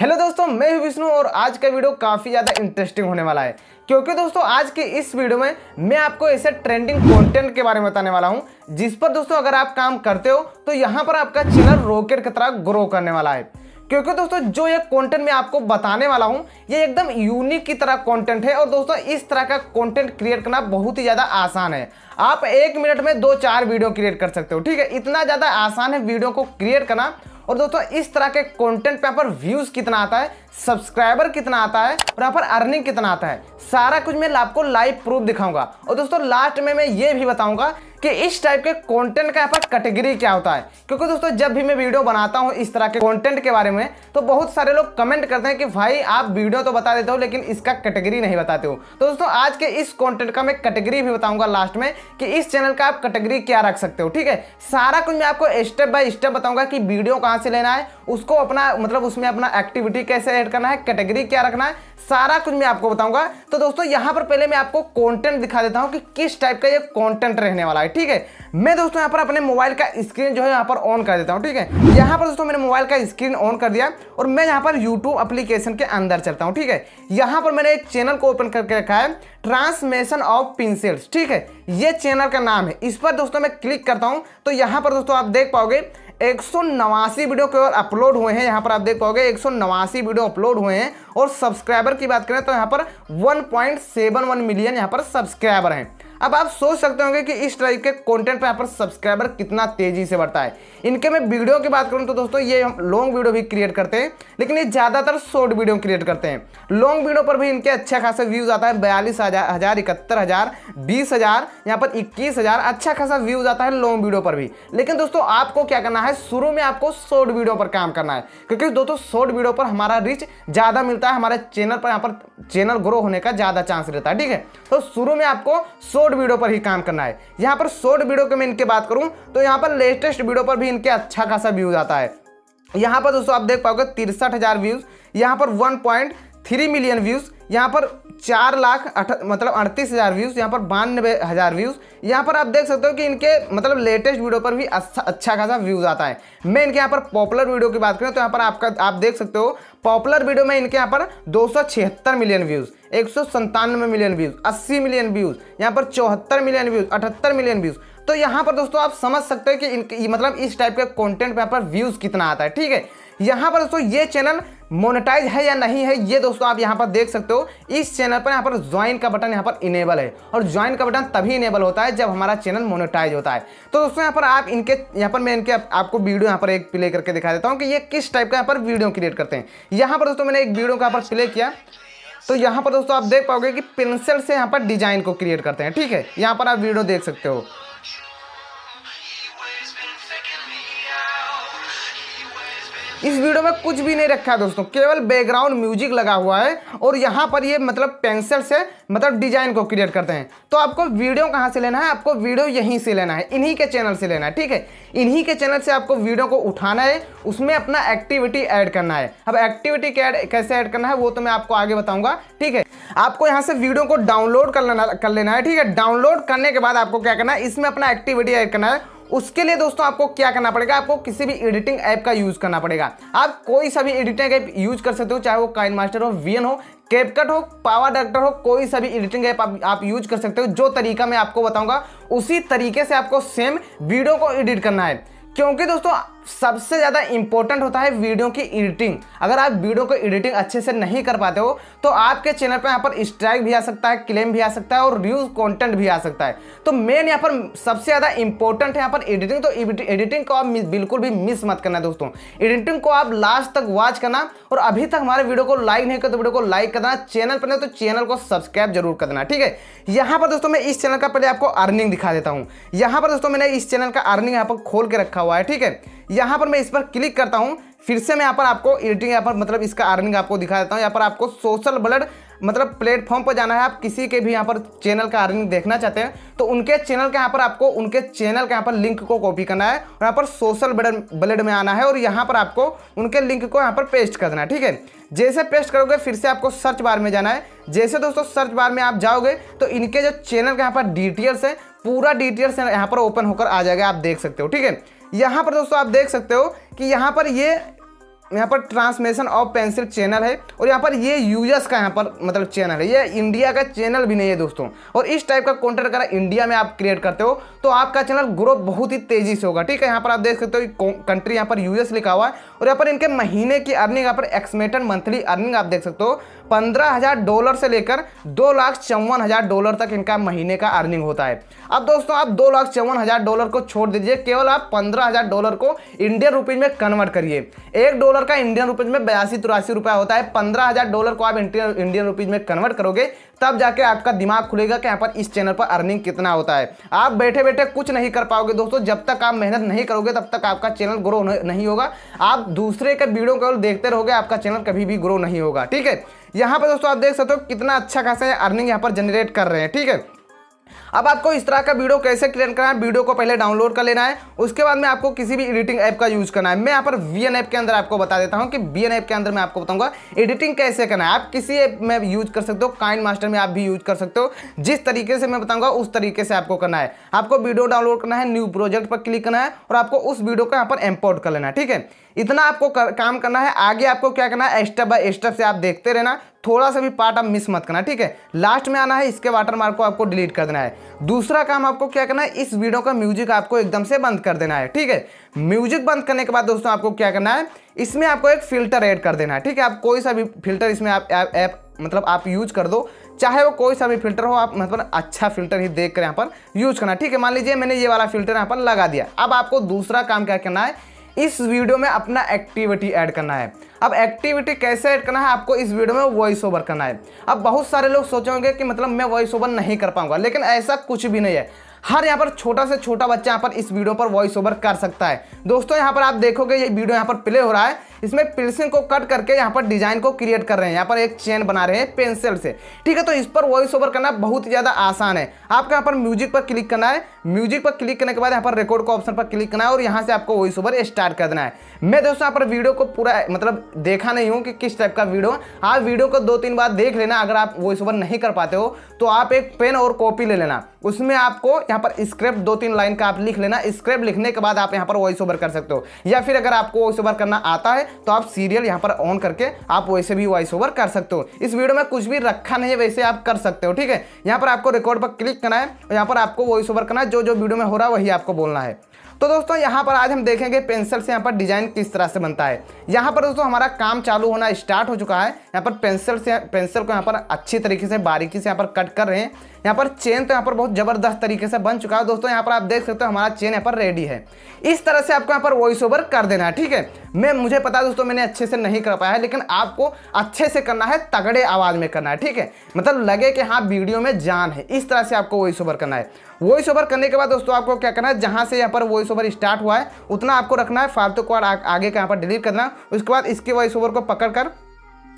Hello दोस्तों, मैं हूँ विष्णु और आज का वीडियो काफ़ी ज़्यादा इंटरेस्टिंग होने वाला है। क्योंकि दोस्तों, आज के इस वीडियो में मैं आपको ऐसे ट्रेंडिंग कंटेंट के बारे में बताने वाला हूँ, जिस पर दोस्तों अगर आप काम करते हो तो यहाँ पर आपका चैनल रॉकेट की तरह ग्रो करने वाला है। क्योंकि दोस्तों, जो ये कंटेंट मैं आपको बताने वाला हूँ, ये एकदम यूनिक की तरह कंटेंट है और दोस्तों, इस तरह का कंटेंट क्रिएट करना बहुत ही ज़्यादा आसान है। आप एक मिनट में दो चार वीडियो क्रिएट कर सकते हो, ठीक है? इतना ज़्यादा आसान है वीडियो को क्रिएट करना और दोस्तों इस तरह के कंटेंट पे पर व्यूज़ कितना आता है? सब्सक्राइबर कितना आता है और यहाँ पर अर्निंग कितना आता है, सारा कुछ मैं आपको लाइव प्रूफ दिखाऊँगा। और दोस्तों लास्ट में मैं ये भी बताऊँगा कि इस टाइप के कंटेंट का यहाँ पर कैटेगरी क्या होता है। क्योंकि दोस्तों, जब भी मैं वीडियो बनाता हूँ इस तरह के कंटेंट के बारे में तो बहुत सारे लोग कमेंट करते हैं कि भाई, आप वीडियो तो बता देते हो, लेकिन इसका कैटेगरी नहीं बताते हो। तो दोस्तों, आज के इस कंटेंट का मैं कैटेगरी भी बताऊँगा लास्ट में कि इस चैनल का आप कैटेगरी क्या रख सकते हो, ठीक है? सारा कुछ मैं आपको स्टेप बाय स्टेप बताऊँगा कि वीडियो कहाँ से लेना है, उसको अपना मतलब उसमें अपना एक्टिविटी कैसे ऐड करना है कैटेगरी क्या रखना है, सारा कुछ मैं आपको बताऊँगा। तो दोस्तों, यहाँ पर पहले मैं आपको कंटेंट दिखा देता हूँ कि किस टाइप का ये कंटेंट रहने वाला है, ठीक है? मैं दोस्तों, यहाँ पर अपने मोबाइल का स्क्रीन जो है यहाँ पर ऑन कर देता हूँ, ठीक है? यहाँ पर दोस्तों, मैंने मोबाइल का स्क्रीन ऑन कर दिया और मैं यहाँ पर यूट्यूब एप्लीकेशन के अंदर चलता हूँ, ठीक है? यहाँ पर मैंने एक चैनल को ओपन करके रखा है ट्रांसमेशन ऑफ़ पिंसिल्स ठीक है? ये चैनल का नाम है। इस पर दोस्तों, मैं क्लिक करता हूँ तो यहाँ पर दोस्तों, आप देख पाओगे एक सौ नवासी वीडियो केवल अपलोड हुए हैं। यहाँ पर आप देख पाओगे एक सौ नवासी वीडियो अपलोड हुए हैं और सब्सक्राइबर की बात करें तो यहाँ पर 1.71 मिलियन यहाँ पर सब्सक्राइबर हैं। अब आप सोच सकते होंगे कि इस टाइप के कंटेंट पे यहाँ पर सब्सक्राइबर कितना तेज़ी से बढ़ता है। इनके मैं वीडियो की बात करूँ तो दोस्तों, ये हम लॉन्ग वीडियो भी क्रिएट करते हैं, लेकिन ये ज़्यादातर शॉर्ट वीडियो क्रिएट करते हैं। लॉन्ग वीडियो पर भी इनके अच्छा खासा व्यूज़ आता है, बयालीस हज़ार इकहत्तर हज़ार, बीस हज़ार, यहाँ पर इक्कीस हज़ार अच्छा खासा व्यूज़ आता है लॉन्ग वीडियो पर भी। लेकिन दोस्तों, आपको क्या करना है, शुरू में आपको शॉर्ट वीडियो पर काम करना है, क्योंकि दोस्तों शॉर्ट वीडियो पर हमारा रिच ज़्यादा मिलता है, हमारे चैनल पर यहाँ पर चैनल ग्रो होने का ज़्यादा चांस रहता है, ठीक है? तो शुरू में आपको शॉर्ट वीडियो पर ही काम करना है। यहाँ पर शॉर्ट वीडियो की मैं इनके बात करूँ तो यहाँ पर लेटेस्ट वीडियो पर भी इनके अच्छा खासा व्यूज़ आता है। यहाँ पर दोस्तों आप देख पाओगे तिरसठ हज़ार व्यूज़ यहाँ पर one point three million views यहाँ पर चार लाख मतलब अड़तीस हज़ार व्यूज़ यहाँ पर बानवे हज़ार व्यूज़ यहाँ पर आप देख सकते हो कि इनके मतलब लेटेस्ट वीडियो पर भी अच्छा अच्छा खासा व्यूज़ आता है। मैं इनके यहाँ पर पॉपुलर वीडियो की बात करूँ तो यहाँ पर आपका, आप देख सकते हो पॉपुलर वीडियो में इनके यहाँ पर दो सौ छिहत्तर मिलियन व्यूज़ एक मिलियन व्यूज़ अस्सी मिलियन व्यूज़ यहाँ पर चौहत्तर मिलियन व्यूज़ अठहत्तर मिलियन व्यूज़ तो यहाँ पर दोस्तों आप समझ सकते हो कि इन मतलब इस टाइप के यहाँ पर व्यूज़ कितना आता है, ठीक है? यहाँ पर दोस्तों ये चैनल मोनेटाइज है या नहीं है ये दोस्तों आप यहाँ पर देख सकते हो इस चैनल पर यहाँ पर ज्वाइन का बटन यहाँ पर इनेबल है और ज्वाइन का बटन तभी इनेबल होता है जब हमारा चैनल मोनेटाइज होता है तो दोस्तों यहाँ पर आप इनके यहाँ पर मैं इनके आपको वीडियो यहाँ पर एक प्ले करके दिखा देता हूँ कि ये किस टाइप का यहाँ पर वीडियो क्रिएट करते हैं यहाँ पर दोस्तों मैंने एक वीडियो का यहाँ पर प्ले किया तो यहाँ पर दोस्तों आप देख पाओगे कि पेंसिल से यहाँ पर डिज़ाइन को क्रिएट करते हैं ठीक है यहाँ पर आप वीडियो देख सकते हो इस वीडियो में कुछ भी नहीं रखा है दोस्तों, केवल बैकग्राउंड म्यूज़िक लगा हुआ है और यहाँ पर ये मतलब पेंसिल से मतलब डिज़ाइन को क्रिएट करते हैं। तो आपको वीडियो कहाँ से लेना है? आपको वीडियो यहीं से लेना है, इन्हीं के चैनल से लेना है, ठीक है? इन्हीं के चैनल से आपको वीडियो को उठाना है, उसमें अपना एक्टिविटी ऐड करना है। अब एक्टिविटी कैसे ऐड करना है, वो तो मैं आपको आगे बताऊँगा, ठीक है? आपको यहाँ से वीडियो को डाउनलोड कर लेना कर लेना है, ठीक है? डाउनलोड करने के बाद आपको क्या करना है, इसमें अपना एक्टिविटी ऐड करना है उसके लिए दोस्तों आपको क्या करना पड़ेगा? आपको किसी भी एडिटिंग ऐप का यूज़ करना पड़ेगा। आप कोई सा भी एडिटिंग ऐप यूज़ कर सकते हो चाहे वो काइन मास्टर हो वीएन हो कैपकट हो पावर डायरेक्टर हो कोई सा भी एडिटिंग ऐप आप, आप यूज़ कर सकते हो जो तरीका मैं आपको बताऊँगा उसी तरीके से आपको सेम वीडियो को एडिट करना है। क्योंकि दोस्तों सबसे ज़्यादा इंपॉर्टेंट होता है वीडियो की एडिटिंग अगर आप वीडियो को एडिटिंग अच्छे से नहीं कर पाते हो तो आपके चैनल पर यहाँ पर स्ट्राइक भी आ सकता है क्लेम भी आ सकता है और न्यूज़ कंटेंट भी आ सकता है. तो मेन यहाँ पर सबसे ज़्यादा इंपॉर्टेंट है यहाँ पर एडिटिंग तो एडिटिंग को आप बिल्कुल भी मिस मत करना दोस्तों. एडिटिंग को आप लास्ट तक वॉच करना और अभी तक हमारे वीडियो को लाइक नहीं कर तो वीडियो को लाइक करना. चैनल पर नहीं तो चैनल को सब्सक्राइब ज़रूर कर देना, ठीक है? यहाँ पर दोस्तों मैं इस चैनल का पहले आपको अर्निंग दिखा देता हूँ. यहाँ पर दोस्तों मैंने इस चैनल का अर्निंग यहाँ पर खोल के रखा हुआ है, ठीक है? यहाँ पर मैं इस पर क्लिक करता हूँ फिर से मैं यहाँ पर आपको एडिटिंग यहाँ पर मतलब इसका अर्निंग आपको दिखा देता हूँ यहाँ पर आपको सोशल ब्लड मतलब प्लेटफॉर्म पर जाना है आप किसी के भी यहाँ पर चैनल का अर्निंग देखना चाहते हैं तो उनके चैनल के यहाँ पर आपको उनके चैनल के यहाँ पर लिंक को कॉपी करना है और यहाँ पर सोशल ब्लड ब्लड में आना है और यहाँ पर आपको उनके लिंक को यहाँ पर पेस्ट कर देना है ठीक है जैसे पेस्ट करोगे फिर से आपको सर्च बार में जाना है जैसे दोस्तों सर्च बार में आप जाओगे तो इनके जो चैनल के यहाँ पर डिटेल्स है पूरा डिटेल्स यहाँ पर ओपन होकर आ जाएगा आप देख सकते हो ठीक है यहाँ पर दोस्तों आप देख सकते हो कि यहाँ पर ये यहाँ पर ट्रांसमेशन ऑफ़ पेंसिल चैनल है और यहाँ पर ये यूज़र्स का यहाँ पर मतलब चैनल है। ये इंडिया का चैनल भी नहीं है दोस्तों। और इस टाइप का कंटेंट अगर इंडिया में आप क्रिएट करते हो तो आपका चैनल ग्रो बहुत ही तेज़ी से होगा, ठीक है? यहाँ पर आप देख सकते हो कंट्री यहाँ पर यूएस लिखा हुआ है और यहाँ पर इनके महीने की अर्निंग यहाँ पर एक्समेटेड मंथली अर्निंग आप देख सकते हो, पंद्रह हज़ार डॉलर से लेकर दो लाख चौवन हज़ार डॉलर तक इनका महीने का अर्निंग होता है। अब दोस्तों, आप दो लाख चौवन हज़ार डॉलर को छोड़ दीजिए, केवल आप पंद्रह हज़ार डॉलर को इंडियन रुपीज़ में कन्वर्ट करिए। एक डॉलर का इंडियन रुपीज़ में बयासी तिरासी रुपया होता है। पंद्रह हज़ार डॉलर को आप इंडियन रुपीज़ में कन्वर्ट करोगे, तब जाके आपका दिमाग खुलेगा कि यहाँ पर इस चैनल पर अर्निंग कितना होता है। आप बैठे बैठे कुछ नहीं कर पाओगे दोस्तों, जब तक आप मेहनत नहीं करोगे, तब तक आपका चैनल ग्रो नहीं होगा। आप दूसरे के वीडियो केवल देखते रहोगे, आपका चैनल कभी भी ग्रो नहीं होगा, ठीक है? यहाँ पर दोस्तों आप देख सकते हो कितना अच्छा खासा अर्निंग यहाँ पर जनरेट कर रहे हैं, ठीक है? अब आपको इस तरह का वीडियो कैसे क्रिएट करना है, वीडियो को पहले डाउनलोड कर लेना है, उसके बाद में आपको किसी भी एडिटिंग ऐप का यूज़ करना है। मैं यहाँ पर वी एन ऐप के अंदर आपको बता देता हूँ कि वी एन ऐप के अंदर मैं आपको बताऊँगा एडिटिंग कैसे करना है। आप किसी ऐप में यूज़ कर सकते हो काइंड मास्टर में आप भी यूज़ कर सकते हो। जिस तरीके से मैं बताऊँगा, उस तरीके से आपको करना है। आपको वीडियो डाउनलोड करना है न्यू प्रोजेक्ट पर क्लिक करना है और आपको उस वीडियो को यहाँ पर इम्पोर्ट कर लेना है, ठीक है? इतना आपको कर, काम करना है आगे आपको क्या करना है स्टेप बाय स्टेप से आप देखते रहना थोड़ा सा भी पार्ट आप मिस मत करना ठीक है? लास्ट में आना है इसके वाटर मार्क को आपको डिलीट कर देना है। दूसरा काम आपको क्या करना है इस वीडियो का म्यूज़िक आपको एकदम से बंद कर देना है ठीक है? म्यूज़िक बंद करने के बाद दोस्तों आपको क्या करना है इसमें आपको एक फ़िल्टर ऐड कर देना है ठीक है? आप कोई सा भी फ़िल्टर इसमें आप ऐप मतलब आप यूज़ कर दो चाहे वो कोई सा भी फ़िल्टर हो आप मतलब अच्छा फ़िल्टर ही देख कर यहाँ पर यूज़ करना ठीक है? मान लीजिए मैंने ये वाला फ़िल्टर यहाँ पर लगा दिया। अब आपको दूसरा काम क्या करना है इस वीडियो में अपना एक्टिविटी ऐड करना है। अब एक्टिविटी कैसे ऐड करना है? आपको इस वीडियो में वॉइस ओवर करना है। अब बहुत सारे लोग सोचेंगे कि मतलब मैं वॉइस ओवर नहीं कर पाऊँगा, लेकिन ऐसा कुछ भी नहीं है। हर यहाँ पर छोटा से छोटा बच्चा यहाँ पर इस वीडियो पर वॉइस ओवर कर सकता है। दोस्तों, यहाँ पर आप देखोगे ये वीडियो यहाँ पर प्ले हो रहा है। इसमें पिल्सिंग को कट करके यहाँ पर डिज़ाइन को क्रिएट कर रहे हैं। यहाँ पर एक चेन बना रहे हैं पेंसिल से। ठीक है तो इस पर वॉइस ओवर करना बहुत ज़्यादा आसान है। आपको यहाँ पर म्यूज़िक पर क्लिक करना है। म्यूज़िक पर क्लिक करने के बाद यहाँ पर रिकॉर्ड को ऑप्शन पर क्लिक करना है और यहाँ से आपको वॉइस ओवर स्टार्ट कर देना है। मैं दोस्तों यहाँ पर वीडियो को पूरा मतलब देखा नहीं हूँ कि किस टाइप का वीडियो आप वीडियो को दो तीन बार देख लेना। अगर आप वॉइस ओवर नहीं कर पाते हो तो आप एक पेन और कॉपी ले लेना। उसमें आपको यहाँ पर स्क्रिप्ट दो तीन लाइन का आप लिख लेना। स्क्रिप्ट लिखने के बाद आप यहाँ पर वॉइस ओवर कर सकते हो। या फिर अगर आपको वॉइस ओवर करना आता है तो आप सीरियल यहाँ पर ऑन करके आप वैसे भी वॉइस ओवर कर सकते हो। इस वीडियो में कुछ भी रखा नहीं है, वैसे आप कर सकते हो, ठीक है? यहाँ पर आपको रिकॉर्ड पर क्लिक करना है और यहाँ पर आपको वॉइस ओवर करना है। जो जो वीडियो में हो रहा है, वही आपको बोलना है। तो दोस्तों यहाँ पर आज हम देखेंगे पेंसिल से यहाँ पर डिज़ाइन किस तरह से बनता है यहाँ पर दोस्तों हमारा काम चालू होना स्टार्ट हो चुका है यहाँ पर पेंसिल से पेंसिल को यहाँ पर अच्छी तरीके से बारीकी से यहाँ पर कट कर रहे हैं यहाँ पर चेन तो यहाँ पर बहुत ज़बरदस्त तरीके से बन चुका है दोस्तों यहाँ पर आप देख सकते हो हमारा चेन यहाँ पर रेडी है इस तरह से आपको यहाँ पर वॉइस ओवर कर देना है ठीक है मैं मुझे पता है दोस्तों मैंने अच्छे से नहीं कर पाया है लेकिन आपको अच्छे से करना है तगड़े आवाज़ में करना है ठीक है मतलब लगे कि हाँ वीडियो में जान है इस तरह से आपको वॉइस ओवर करना है वॉइस ओवर करने के बाद दोस्तों आपको क्या करना है? जहाँ से यहाँ पर वॉइस ओवर स्टार्ट हुआ है, उतना आपको रखना है, फालतू को आगे का यहाँ पर डिलीट करना। उसके बाद इसके वॉइस ओवर को पकड़ कर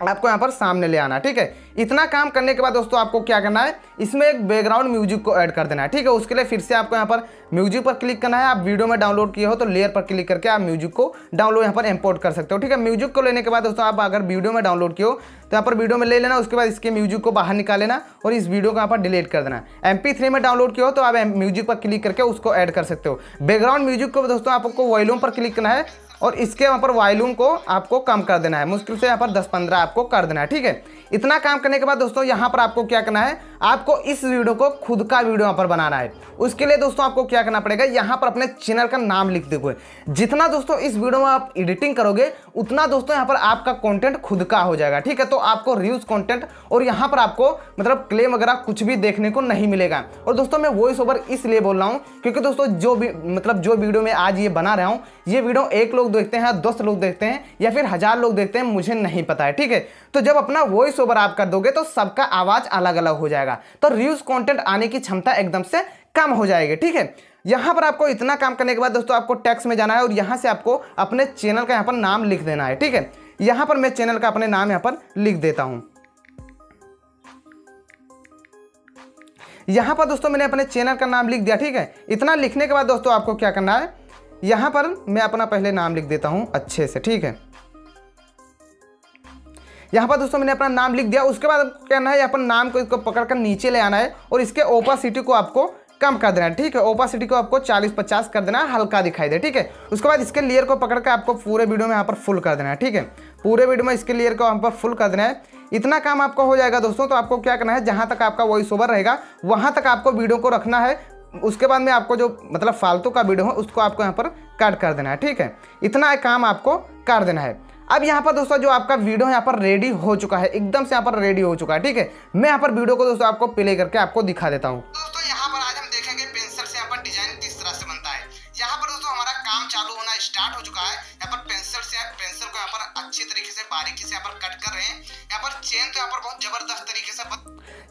आपको यहाँ पर सामने ले आना ठीक है? इतना काम करने के बाद दोस्तों आपको क्या करना है? इसमें एक बैकग्राउंड म्यूज़िक को ऐड कर देना है, ठीक है? उसके लिए फिर से आपको यहाँ पर म्यूज़िक पर क्लिक करना है। आप वीडियो में डाउनलोड किए हो तो लेयर पर क्लिक करके आप म्यूज़िक को डाउनलोड यहाँ पर इंपोर्ट कर सकते हो, ठीक है? म्यूज़िक को लेने के बाद दोस्तों आप अगर वीडियो में डाउनलोड किए हो तो यहाँ पर वीडियो में ले लेना, उसके बाद इसके म्यूज़िक को बाहर निकाल लेना और इस वीडियो को यहाँ पर डिलीट कर देना। एम में डाउनलोड किया हो तो आप म्यूज़िक पर क्लिक करके उसको ऐड कर सकते हो। बैकग्राउंड म्यूज़िक को दोस्तों आपको वॉल्यूम पर क्लिक करना है और इसके वहाँ पर वॉल्यूम को आपको कम कर देना है। मुश्किल से यहाँ पर 10-15 आपको कर देना है, ठीक है? इतना काम करने के बाद दोस्तों, यहाँ पर आपको क्या करना है? आपको इस वीडियो को खुद का वीडियो यहाँ पर बनाना है। उसके लिए दोस्तों, आपको क्या करना पड़ेगा? यहाँ पर अपने चैनल का नाम लिख दोगे जितना दोस्तों इस वीडियो में आप एडिटिंग करोगे, उतना दोस्तों यहाँ पर आपका कंटेंट खुद का हो जाएगा, ठीक है? तो आपको रिव्यूज़ कंटेंट और यहाँ पर आपको मतलब क्लेम वगैरह कुछ भी देखने को नहीं मिलेगा। और दोस्तों, मैं वॉइस ओवर इसलिए बोल रहा हूँ क्योंकि दोस्तों, जो भी मतलब जो वीडियो में आज ये बना रहा हूँ, ये वीडियो एक लोग देखते हैं, दस लोग देखते हैं या फिर हज़ार लोग देखते हैं, मुझे नहीं पता है, ठीक है? तो जब अपना वॉइस ओवर आप कर दोगे तो सबका आवाज़ अलग अलग हो जाएगा। तो रिव्यूज़ कंटेंट आने की क्षमता एकदम से कम हो जाएगी, ठीक है? यहाँ पर आपको इतना काम करने के बाद दोस्तों आपको टैक्स में जाना है और यहाँ से आपको अपने चैनल का यहाँ पर नाम लिख देना है, ठीक है? यहाँ पर मैं चैनल का अपने नाम यहाँ पर लिख देता हूँ। यहाँ पर दोस्तों मैंने अपने चैनल का नाम लिख दिया, ठीक है? इतना लिखने के बाद दोस्तों आपको क्या करना है? यहाँ पर मैं अपना पहले नाम लिख देता हूँ अच्छे से, ठीक है? यहाँ पर दोस्तों मैंने अपना नाम लिख दिया, उसके बाद कहना है पर नाम को, इसको पकड़ कर नीचे ले आना है और इसके ओपासिटी को आपको कम कर देना है, ठीक है? ओपासिटी को आपको 40-50 कर देना, हल्का दिखाई दे, ठीक है? उसके बाद इसके लेयर को पकड़ कर आपको पूरे वीडियो में यहाँ पर फुल कर देना है, ठीक है? पूरे वीडियो में इसके लेयर को यहाँ पर फुल कर देना है। इतना काम आपको हो जाएगा दोस्तों तो आपको क्या करना है, जहाँ तक आपका वॉइस ओवर रहेगा, वहाँ तक आपको वीडियो को रखना है। उसके बाद में आपको जो मतलब फालतू का वीडियो है, उसको आपको यहाँ पर कट कर देना है, ठीक है? इतना काम आपको कर देना है। अब यहाँ पर दोस्तों जो आपका वीडियो यहाँ पर रेडी हो चुका है एकदम से यहाँ पर रेडी हो चुका है ठीक है मैं यहाँ पर वीडियो को दोस्तों आपको प्ले करके आपको दिखा देता हूँ दोस्तों यहाँ पर आज हम देखेंगे पेंसिल से यहाँ पर डिज़ाइन किस तरह से बनता है यहाँ पर दोस्तों हमारा काम चालू होना स्टार्ट हो चुका है यहाँ पर पेंसिल से पेंसिल को यहाँ पर अच्छी तरीके से बारीकी से यहाँ पर कट कर रहे हैं यहाँ पर चेन तो यहाँ पर बहुत ज़बरदस्त तरीके से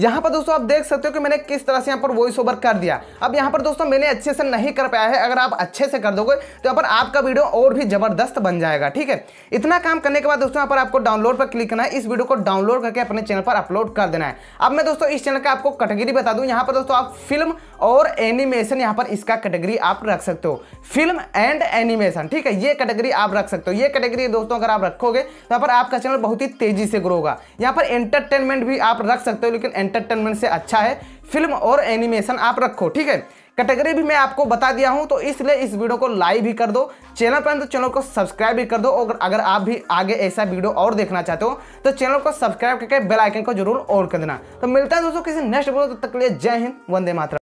यहाँ पर दोस्तों आप देख सकते हो कि मैंने किस तरह से यहाँ पर वॉइस ओवर कर दिया। अब यहाँ पर दोस्तों मैंने अच्छे से नहीं कर पाया है, अगर आप अच्छे से कर दोगे तो यहाँ पर आपका वीडियो और भी ज़बरदस्त बन जाएगा, ठीक है? इतना काम करने के बाद दोस्तों यहाँ पर आपको डाउनलोड पर क्लिक करना है, इस वीडियो को डाउनलोड करके अपने चैनल पर अपलोड कर देना है। अब मैं दोस्तों इस चैनल का आपको कैटेगरी बता दूँ, यहाँ पर दोस्तों आप फ़िल्म और एनिमेशन यहाँ पर इसका कैटेगरी आप रख सकते हो। फ़िल्म एंड एनिमेशन, ठीक है? ये कैटेगरी आप रख सकते हो। ये कैटेगरी दोस्तों अगर आप रखोगे तो यहाँ पर आपका चैनल बहुत ही तेज़ी से ग्रो होगा। यहाँ पर एंटरटेनमेंट भी आप रख सकते हो, लेकिन एंटरटेनमेंट से अच्छा है। फ़िल्म और एनिमेशन आप रखो, ठीक है? कैटेगरी भी मैं आपको बता दिया हूँ तो इसलिए इस वीडियो को लाइक भी कर दो। चैनल पर तो चैनल को सब्सक्राइब भी कर दो, और अगर आप भी आगे ऐसा वीडियो और देखना चाहते हो तो चैनल को सब्सक्राइब करके बेल आइकन को ज़रूर ऑन कर देना। तो मिलता है दोस्तों किसी नेक्स्ट वीडियो तक के लिए जय हिंद, वंदे मातरम।